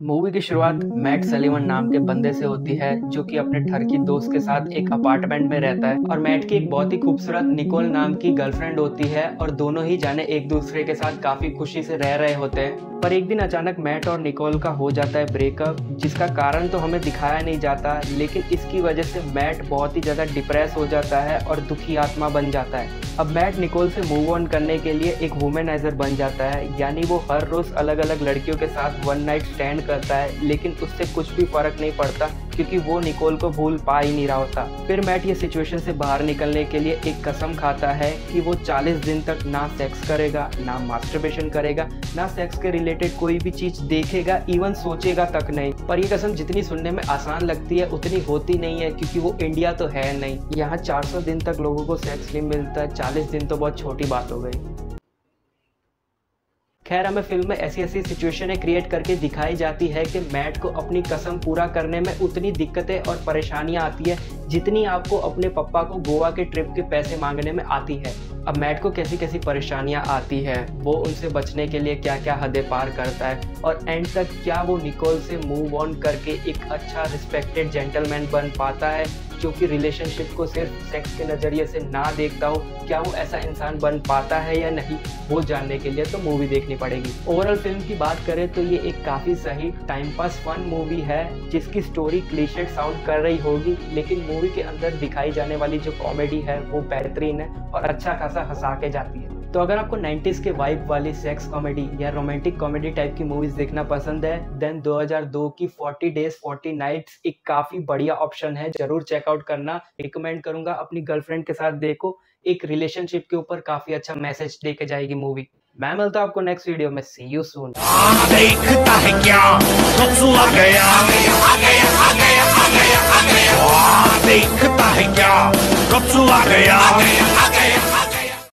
Movie की शुरुआत mat सलीवन नाम के बंदे से होती है, जो कि अपने ठरकी दोस्त के साथ एक अपार्टमेंट में रहता है। और मैट की एक बहुत ही खूबसूरत निकोल नाम की गर्लफ्रेंड होती है, और दोनों ही जाने एक दूसरे के साथ काफ़ी खुशी से रह रहे होते हैं। पर एक दिन अचानक मैट और निकोल का हो जाता है ब्रेकअप, जिसका कारण तो हमें दिखाया नहीं जाता, लेकिन इसकी वजह से मैट बहुत ही ज़्यादा डिप्रेस हो जाता है और दुखी आत्मा बन जाता है। अब मैट निकोल से मूव ऑन करने के लिए एक वुमेनाइजर बन जाता है, यानी वो हर रोज़ अलग अलग लड़कियों के साथ वन नाइट स्टैंड करता है, लेकिन उससे कुछ भी फ़र्क नहीं पड़ता, क्योंकि वो निकोल को भूल पा ही नहीं रहा होता। फिर मैट ये सिचुएशन से बाहर निकलने के लिए एक कसम खाता है कि वो 40 दिन तक ना सेक्स करेगा, ना मास्टरबेशन करेगा, ना सेक्स के रिलेटेड कोई भी चीज़ देखेगा इवन सोचेगा तक नहीं। पर ये कसम जितनी सुनने में आसान लगती है, उतनी होती नहीं है, क्योंकि वो इंडिया तो है नहीं। यहाँ 400 दिन तक लोगों को सेक्स नहीं मिलता है 40 दिन तो बहुत छोटी बात हो गई। खैर, हमें फ़िल्म में ऐसी ऐसी सिचुएशनें क्रिएट करके दिखाई जाती है कि मैट को अपनी कसम पूरा करने में उतनी दिक्कतें और परेशानियाँ आती है जितनी आपको अपने पप्पा को गोवा के ट्रिप के पैसे मांगने में आती है। अब मैट को कैसी कैसी परेशानियाँ आती है, वो उनसे बचने के लिए क्या क्या हदें पार करता है और एंड तक क्या वो निकोल से मूव ऑन करके एक अच्छा रिस्पेक्टेड जेंटलमैन बन पाता है? जो रिलेशनशिप को सिर्फ़ सेक्स के नज़रिए से ना देखता हो, क्या वो ऐसा इंसान बन पाता है या नहीं, वो जानने के लिए तो मूवी देखनी पड़ेगी। ओवरऑल फ़िल्म की बात करें तो ये एक काफ़ी सही टाइम पास फन मूवी है, जिसकी स्टोरी क्लीशेड साउंड कर रही होगी, लेकिन मूवी के अंदर दिखाई जाने वाली जो कॉमेडी है, वो बेहतरीन है और अच्छा खासा हंसा के जाती है। तो अगर आपको 90s के वाइब वाली सेक्स कॉमेडी या रोमांटिक कॉमेडी टाइप की मूवीज़ देखना पसंद है देन 2002 की 40 डेज़ 40 नाइट्स एक काफ़ी बढ़िया ऑप्शन है। ज़रूर चेकआउट करना। रिकमेंड करूँगा अपनी गर्लफ्रेंड के साथ देखो। एक रिलेशनशिप के ऊपर काफ़ी अच्छा मैसेज दे के जाएगी मूवी मैं मिलता हूँ आपको नेक्स्ट वीडियो में। सी यू सून देखता है क्या? देखता है क्या?